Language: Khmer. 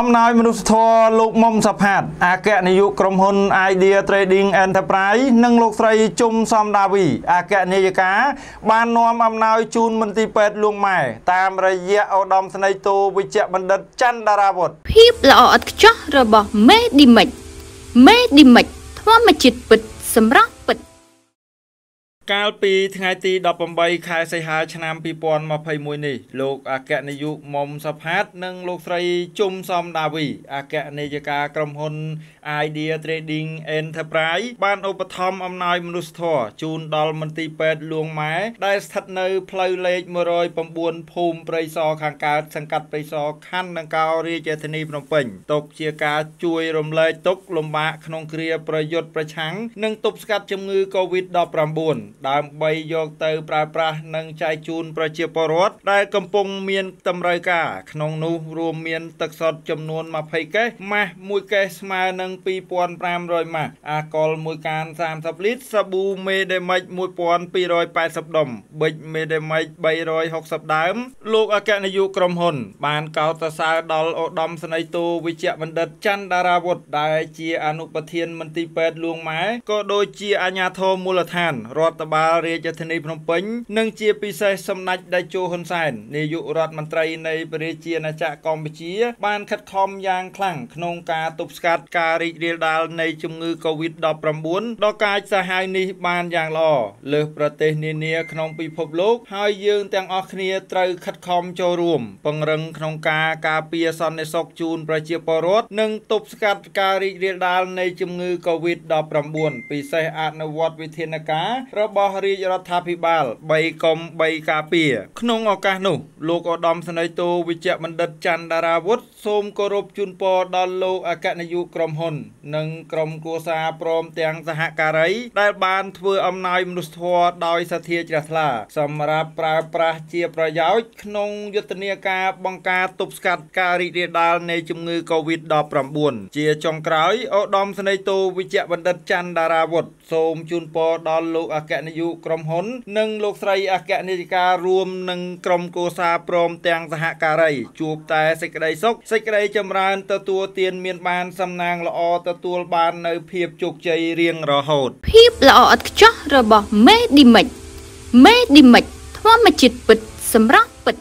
អំណោយមនុស្សធម៌លោកមុំសផាតអគ្គនាយកក្រុមហ៊ុន Idea Trading Enterprise និងលោកស្រីជុំសំដាវីអគ្គនាយិកាបាននាំអំណោយជូនមន្ទីរពេទ្យលួងម៉ែតាមរយៈឧត្តមស្នេហ៍តូវិជ្ជបណ្ឌិតច័ន្ទដារាវុធភាពល្អឥតខ្ចោះរបស់មេឌីមិចមេឌីមិចធម្មជាតិពិតសម្រាប់ពិត កាលពីថ្ងៃទី18ខែសីហាឆ្នាំ2021នេះលោកអគ្គនាយកមុំសផាត និងលោកស្រីជុំសំដាវីអគ្គនាយិកាក្រុមហ៊ុន Idea Trading Enterprise បានឧបត្ថម្ភអំណោយមនុស្សធម៌ជូនដល់មន្ទីរពេទ្យលួងម៉ែដែលស្ថិតនៅផ្លូវលេខ109ភូមិព្រៃសរខាងកើតសង្កាត់ព្រៃសរខណ្ឌដង្កោរាជធានីភ្នំពេញទុកជាការជួយរំលែកទុក្ខលំបាកក្នុងគ្រាប្រយុទ្ធប្រឆាំងនិងទប់ស្កាត់ជំងឺ Covid-19 ដើម្បីយកទៅប្រើប្រាស់និងចែកជូនប្រជាពលរដ្ឋដែលកំពុងមានតម្រូវការ ក្នុងនោះរួមមានទឹកសុទ្ធចំនួន20កេសម៉ាស់1កេសស្មើនឹង2500ម៉ាស់អាកុល1កាន30លីត្រសាប៊ូមេដេមិច1280ដុំប៊ិចមេដេមិច360ដើម លោកអគ្គនាយកក្រុមហ៊ុន បានកោតសរសើរដល់ឧត្តមស្នេហ៍តូវិជ្ជបណ្ឌិតច័ន្ទដារាវុធដែលជាអនុប្រធានមន្ទីរពេទ្យលួងម៉ែក៏ដូចជាអាជ្ញាធរមូលដ្ឋានរដ្ឋបាលរាជធានីភ្នំពេញនិងជាពិសេសសម្ដេចតេជោហ៊ុនសែននាយករដ្ឋមន្ត្រីនៃព្រះរាជាណាចក្រកម្ពុជា បានខិតខំយ៉ាងខ្លាំងក្នុងការទប់ស្កាត់ការរីករាលដាលនៃជំងឺ Covid-19 ដ៏កាចសាហាវនេះបានយ៉ាងល្អលើសប្រទេសនានាក្នុងពិភពលោក ហើយយើងទាំងអស់គ្នាត្រូវខិតខំចូលរួមពង្រឹងក្នុងការការពារសន្តិសុខជូនប្រជាពលរដ្ឋនិងទប់ស្កាត់ការរីករាលដាលនៃជំងឺ Covid-19 ពិសេសអនុវត្តវិធានការរបស់រាជរដ្ឋាភិបាល3កុំ3ការពារក្នុងឱកាសនោះលោកឧត្តមសេនីយ៍តូវិជ្ជបណ្ឌិតច័ន្ទដារាវុធសូមគោរពជូនពរដល់លោកអគ្គនាយកក្រុមហ៊ុន និងក្រុមគូសាព្រមទាំងសហការី ដែលបានធ្វើអំណោយមនុស្សធម៌ដោយសទ្ធាជ្រះថ្លា សម្រាប់ប្រើប្រាស់ជាប្រយោជន៍ក្នុងយុទ្ធនាការបង្ការទប់ស្កាត់ការរីករាលដាលនៃជំងឺ Covid-19 ជាចុងក្រោយឧត្តមសេនីយ៍តូវិជ្ជបណ្ឌិតច័ន្ទដារាវុធសូមជូនពរដល់លោកអគ្គនាយកក្រុមហ៊ុន និងលោកស្រីអគ្គនាយិការួមនឹងក្រុមគូសាព្រមទាំងសហការី ជួបតែសេចក្តីសុខសេចក្តីចម្រើនទទួលទានមានបានសំណាងល្អទទួលបាននៅភាពជោគជ័យរៀងរហូត ភាពល្អឥតខ្ចោះរបស់មេឌីមិចមេឌីមិចធម្មជាតិពិតសម្រាប់ពិត